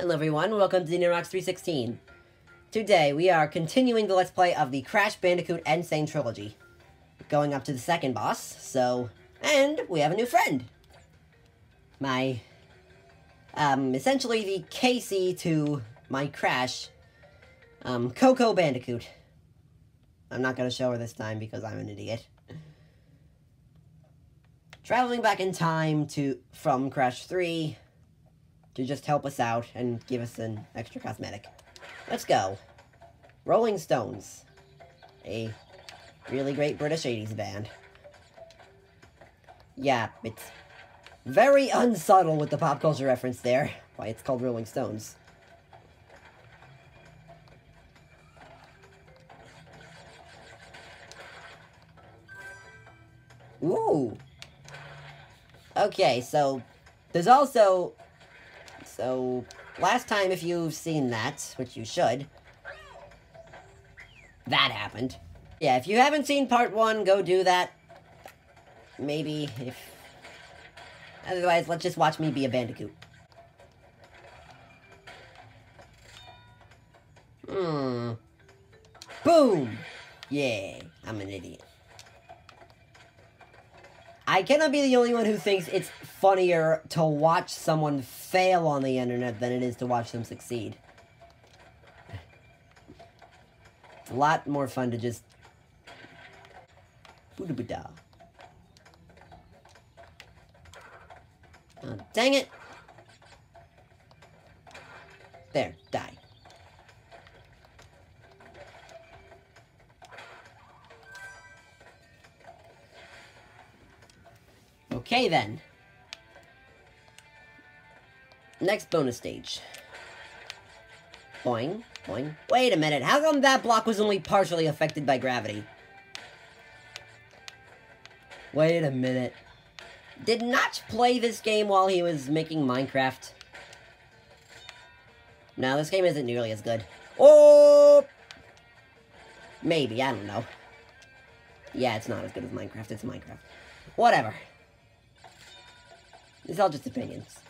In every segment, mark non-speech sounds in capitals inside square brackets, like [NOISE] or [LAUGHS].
Hello everyone, welcome to Nerox 316. Today, we are continuing the Let's Play of the Crash Bandicoot N. Sane Trilogy. Going up to the second boss, so... And we have a new friend! My... Um, essentially the Casey to my Crash, um, Coco Bandicoot. I'm not gonna show her this time because I'm an idiot. Traveling back in time to from Crash 3 to just help us out and give us an extra cosmetic. Let's go. Rolling Stones. A really great British 80s band. Yeah, it's very unsubtle with the pop culture reference there. Why it's called Rolling Stones. Ooh. Okay, so there's also so last time if you've seen that, which you should, that happened. Yeah, if you haven't seen part one, go do that. Maybe if otherwise let's just watch me be a bandicoot. Hmm. Boom! Yeah, I'm an idiot. I cannot be the only one who thinks it's funnier to watch someone fail on the internet than it is to watch them succeed. It's a lot more fun to just... Boo-da-boo-da. Oh, dang it! There, die. Okay, then. Next bonus stage. Boing, boing. Wait a minute, how come that block was only partially affected by gravity? Wait a minute. Did Notch play this game while he was making Minecraft? No, this game isn't nearly as good. Oh! Maybe, I don't know. Yeah, it's not as good as Minecraft, it's Minecraft. Whatever. It's all just opinions.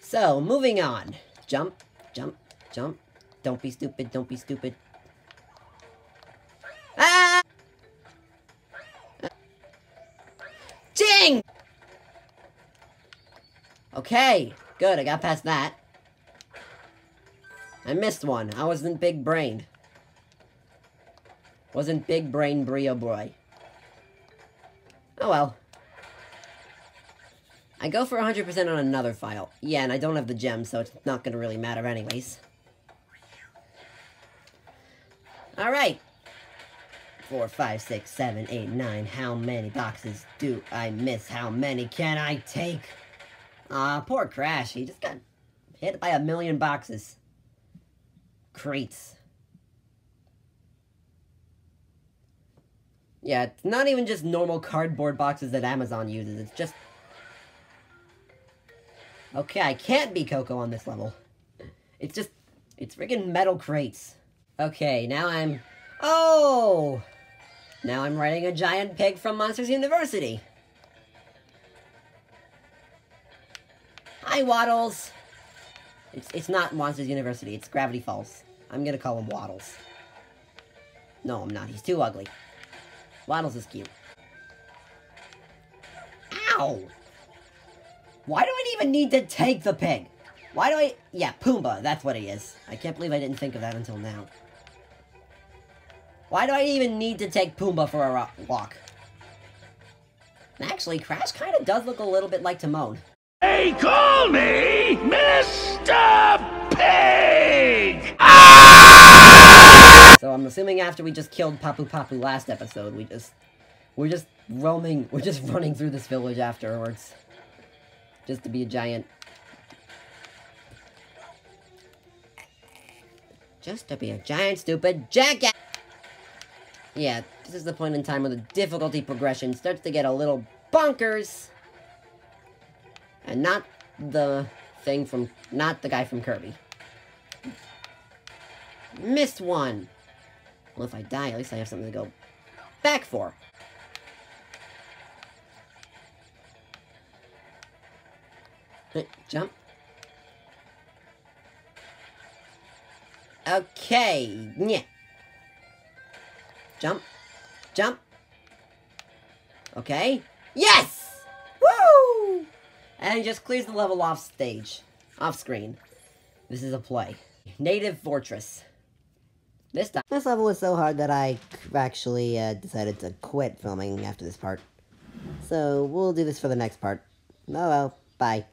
So, moving on. Jump, jump, jump. Don't be stupid, don't be stupid. Ah! Jing! Okay, good, I got past that. I missed one. I wasn't big-brained. Wasn't big-brain Brio boy. Oh well. I go for 100% on another file. Yeah, and I don't have the gem, so it's not gonna really matter anyways. Alright. Four, five, six, seven, eight, nine. How many boxes do I miss? How many can I take? Ah, poor Crash. He just got hit by a million boxes. Crates. Yeah, it's not even just normal cardboard boxes that Amazon uses. It's just Okay, I can't be Coco on this level. It's just, it's freaking metal crates. Okay, now I'm, oh! Now I'm riding a giant pig from Monsters University. Hi, Waddles. It's, it's not Monsters University, it's Gravity Falls. I'm gonna call him Waddles. No, I'm not, he's too ugly. Waddles is cute. Ow! Why do I even need to take the pig? Why do I... Yeah, Pumbaa, that's what he is. I can't believe I didn't think of that until now. Why do I even need to take Pumbaa for a walk? Actually, Crash kind of does look a little bit like Timon. They call me Mr. Pig! Ah! So I'm assuming after we just killed Papu Papu last episode, we just... We're just roaming... We're just [LAUGHS] running through this village afterwards just to be a giant. Just to be a giant stupid jackass! Yeah, this is the point in time where the difficulty progression starts to get a little bonkers. And not the thing from, not the guy from Kirby. Missed one! Well, if I die, at least I have something to go back for. Jump. Okay, yeah. Jump. Jump. Okay. Yes! Woo! And he just clears the level off stage. Off screen. This is a play. Native Fortress. This time. This level was so hard that I actually uh, decided to quit filming after this part. So we'll do this for the next part. Oh well, bye.